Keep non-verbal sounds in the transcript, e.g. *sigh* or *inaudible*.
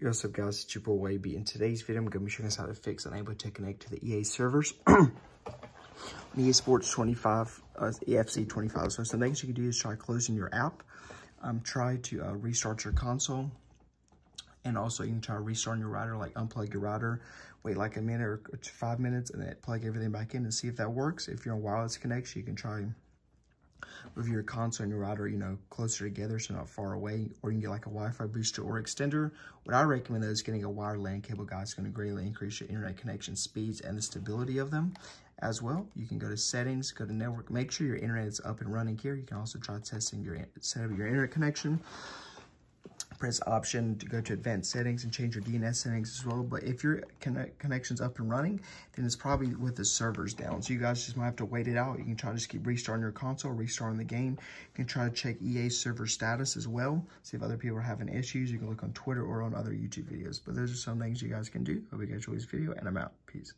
Yo, what's up guys, it's your boy Wavy. In today's video, I'm going to be showing us how to fix unable to connect to the EA servers. *clears throat* EA Sports 25, uh, EFC 25. So some things you can do is try closing your app, um, try to uh, restart your console, and also you can try restarting your router, like unplug your router, wait like a minute or five minutes, and then plug everything back in and see if that works. If you're on wireless connection, you can try move your console and your router, you know, closer together so not far away, or you can get like a Wi-Fi booster or extender. What I recommend though is getting a wired LAN cable, guys. It's going to greatly increase your internet connection speeds and the stability of them as well. You can go to settings, go to network, make sure your internet is up and running here. You can also try testing your set up your internet connection press option to go to advanced settings and change your DNS settings as well. But if your connect connection's up and running, then it's probably with the servers down. So you guys just might have to wait it out. You can try to just keep restarting your console, restarting the game. You can try to check EA server status as well. See if other people are having issues. You can look on Twitter or on other YouTube videos. But those are some things you guys can do. Hope you guys enjoy this video and I'm out. Peace.